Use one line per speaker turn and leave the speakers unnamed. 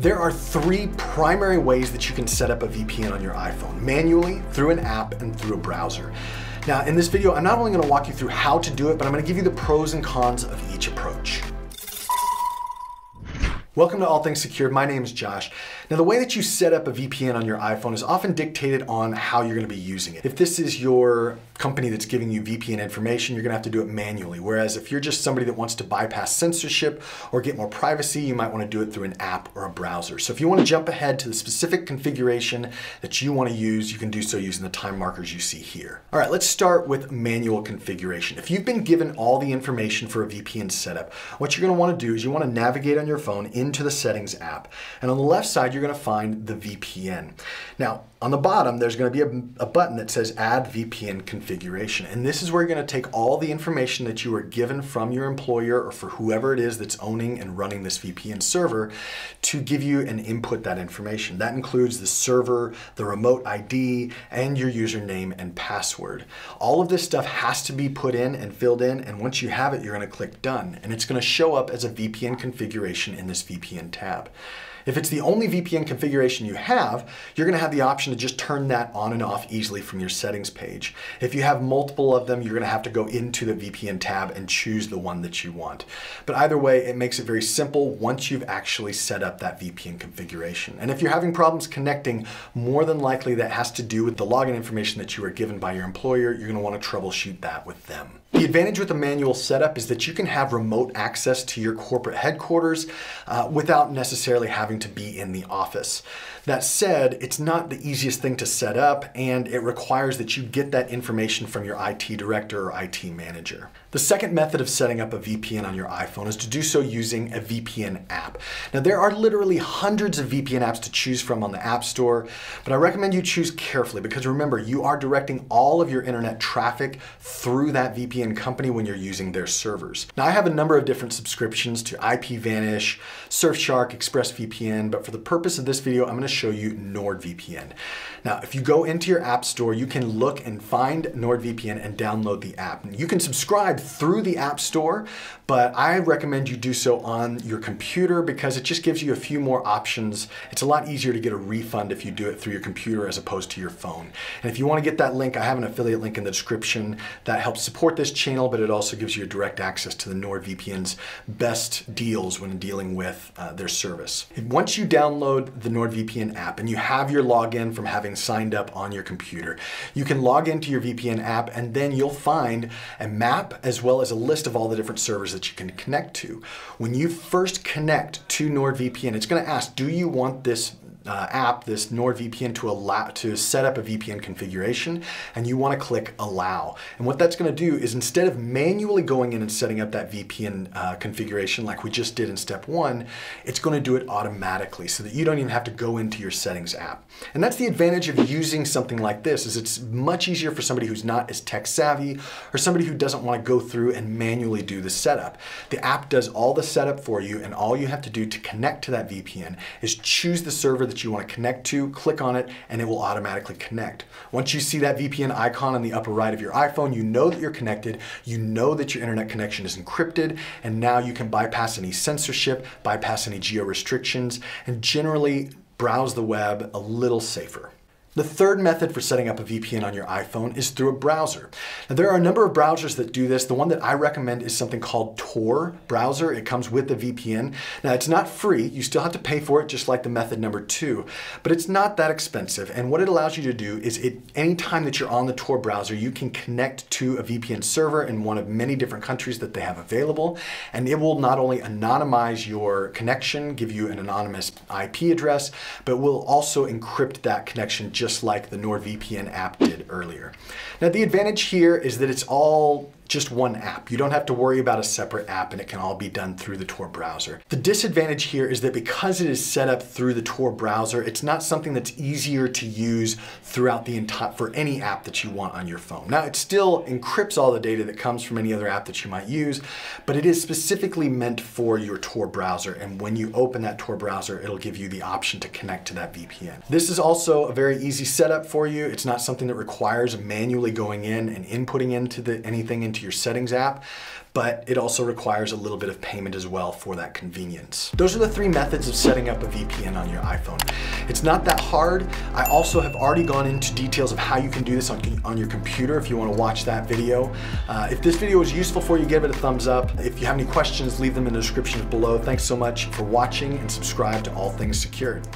There are three primary ways that you can set up a VPN on your iPhone, manually, through an app, and through a browser. Now, in this video, I'm not only gonna walk you through how to do it, but I'm gonna give you the pros and cons of each approach. Welcome to All Things Secured. My name is Josh. Now, the way that you set up a VPN on your iPhone is often dictated on how you're going to be using it. If this is your company that's giving you VPN information, you're going to have to do it manually. Whereas if you're just somebody that wants to bypass censorship or get more privacy, you might want to do it through an app or a browser. So if you want to jump ahead to the specific configuration that you want to use, you can do so using the time markers you see here. All right, let's start with manual configuration. If you've been given all the information for a VPN setup, what you're going to want to do is you want to navigate on your phone into the settings app. And on the left side, you're going to find the VPN. Now, on the bottom, there's going to be a, a, button that says Add VPN Configuration. And this is where you're going to take all the information that you were given from your employer or for whoever it is that's owning and running this VPN server to give you and input that information. That includes the server, the remote ID, and your username and password. All of this stuff has to be put in and filled in. And once you have it, you're going to click Done. And it's going to show up as a VPN configuration in this VPN tab. If it's the only VPN configuration you have, you're gonna have the option to just turn that on and off easily from your settings page. If you have multiple of them, you're gonna have to go into the VPN tab and choose the one that you want. But either way, it makes it very simple once you've actually set up that VPN configuration. And if you're having problems connecting, more than likely that has to do with the login information that you were given by your employer. You're gonna to want to troubleshoot that with them. The advantage with a manual setup is that you can have remote access to your corporate headquarters uh, without necessarily having to be in the office. That said, it's not the easiest thing to set up and it requires that you get that information from your IT director or IT manager. The second method of setting up a VPN on your iPhone is to do so using a VPN app. Now there are literally hundreds of VPN apps to choose from on the App Store, but I recommend you choose carefully because remember, you are directing all of your internet traffic through that VPN company when you're using their servers. Now I have a number of different subscriptions to IPVanish, Surfshark, ExpressVPN, but for the purpose of this video, I'm gonna show you NordVPN. Now, if you go into your App Store, you can look and find NordVPN and download the app. You can subscribe through the App Store, but I recommend you do so on your computer because it just gives you a few more options. It's a lot easier to get a refund if you do it through your computer as opposed to your phone. And if you want to get that link, I have an affiliate link in the description that helps support this channel, but it also gives you direct access to the NordVPN's best deals when dealing with uh, their service. Once you download the NordVPN app and you have your login from having signed up on your computer, you can log into your VPN app and then you'll find a map as well as a list of all the different servers that you can connect to. When you first connect to NordVPN, it's going to ask, do you want this uh, app, this NordVPN, to allow to set up a VPN configuration, and you want to click Allow. And what that's going to do is instead of manually going in and setting up that VPN uh, configuration like we just did in step one, it's going to do it automatically so that you don't even have to go into your settings app. And that's the advantage of using something like this is it's much easier for somebody who's not as tech savvy or somebody who doesn't want to go through and manually do the setup. The app does all the setup for you, and all you have to do to connect to that VPN is choose the server that you want to connect to, click on it, and it will automatically connect. Once you see that VPN icon on the upper right of your iPhone, you know that you're connected, you know that your internet connection is encrypted, and now you can bypass any censorship, bypass any geo restrictions, and generally browse the web a little safer. The third method for setting up a VPN on your iPhone is through a browser. Now, there are a number of browsers that do this. The one that I recommend is something called Tor browser. It comes with the VPN. Now, it's not free. You still have to pay for it, just like the method number two, but it's not that expensive. And what it allows you to do is it, anytime that you're on the Tor browser, you can connect to a VPN server in one of many different countries that they have available. And it will not only anonymize your connection, give you an anonymous IP address, but will also encrypt that connection just just like the NordVPN app did earlier. Now the advantage here is that it's all just one app. You don't have to worry about a separate app and it can all be done through the Tor browser. The disadvantage here is that because it is set up through the Tor browser, it's not something that's easier to use throughout the entire, for any app that you want on your phone. Now it still encrypts all the data that comes from any other app that you might use, but it is specifically meant for your Tor browser. And when you open that Tor browser, it'll give you the option to connect to that VPN. This is also a very easy setup for you. It's not something that requires manually going in and inputting into the anything into into your settings app but it also requires a little bit of payment as well for that convenience. Those are the three methods of setting up a VPN on your iPhone. It's not that hard. I also have already gone into details of how you can do this on, on your computer if you want to watch that video. Uh, if this video was useful for you, give it a thumbs up. If you have any questions, leave them in the description below. Thanks so much for watching and subscribe to All Things Secured.